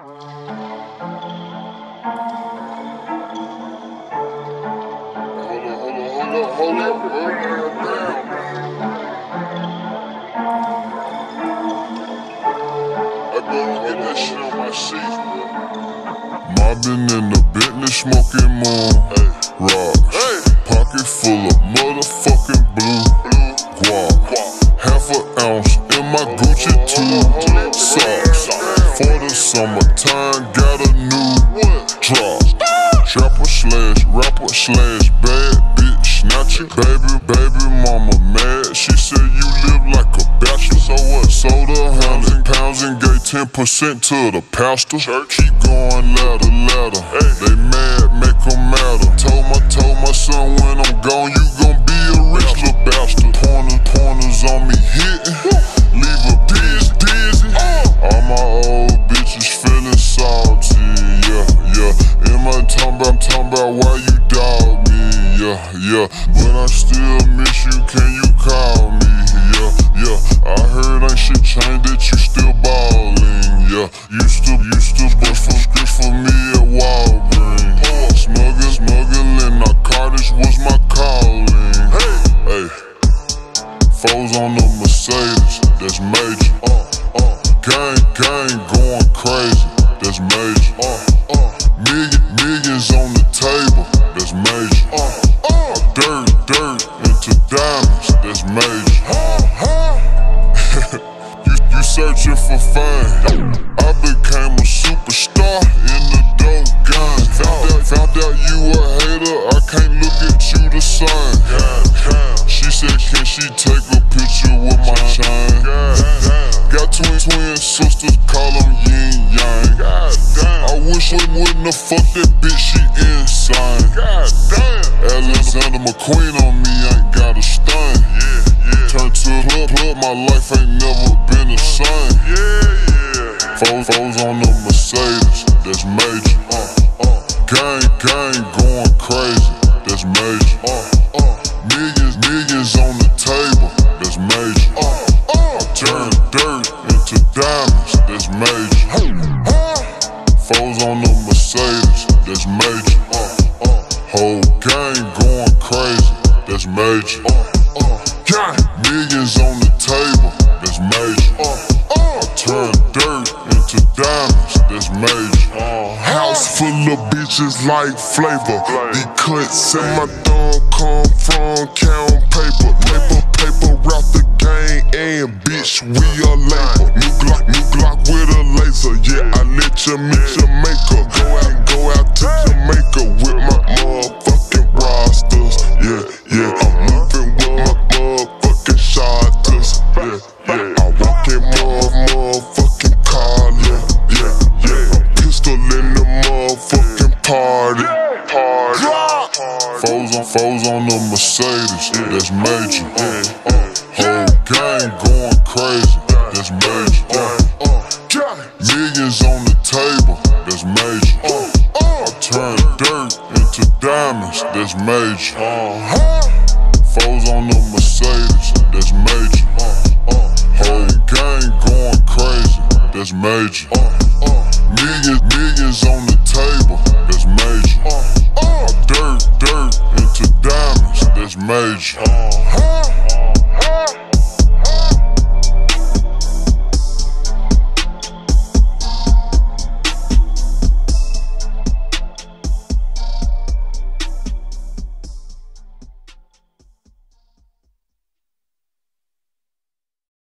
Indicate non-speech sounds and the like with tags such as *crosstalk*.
Mobbing in the Bentley, smoking hey. rocks. Hey. Pocket full of motherfucking blue, drop. Trapper slash rapper slash bad bitch, snatcher. Baby, baby mama mad. She said you live like a bachelor. So what? Sold a hundred pounds and gave 10% to the pastor. Church. Keep going ladder, ladder. Hey. They mad, make them matter. Told my, told my son when I'm gone, you gon' be a rich little bastard. Pointers, pointers on me hitting. On the Mercedes, that's major. Uh, uh. Gang, gang going crazy, that's major. Uh, uh. Million, millions on the table, that's major. Uh dirt, dirt into diamonds, that's major. *laughs* you, you searching for fame. I became a superstar in the dope game. Found out, found out you a twin, sisters, call them yin yang. God damn. I wish I wouldn't have fucked that bitch, she insane. God damn. Alexander McQueen on me, ain't got a stain. Yeah, yeah. Turn to a club, club, my life ain't never been the same. Yeah, yeah. Foes, foes on the Mercedes, that's major. Uh, uh. Gang, gang going crazy, that's major. Uh, uh. Millions, major. Foes on the Mercedes, that's major. Whole gang going crazy, that's major. Millions on the table, that's major. Turn dirt into diamonds, that's major. House full of bitches like flavor. The cuts in my thumb come from count let you meet your maker. Go out, go out to Jamaica with my motherfucking rosters. Yeah, yeah. I'm moving with my motherfucking shotters. Yeah, yeah. I walk in my motherfucking collar. Yeah, yeah. I'm pistol in the motherfucking party. Party. Foes on, foes on the Mercedes, that's major. Dirt into diamonds, that's major. Uh-huh. Foes on the Mercedes, that's major. Uh-huh. Whole gang going crazy, that's major. Uh-huh. Millions, millions on the table, that's major. Dirt, dirt into diamonds, that's major.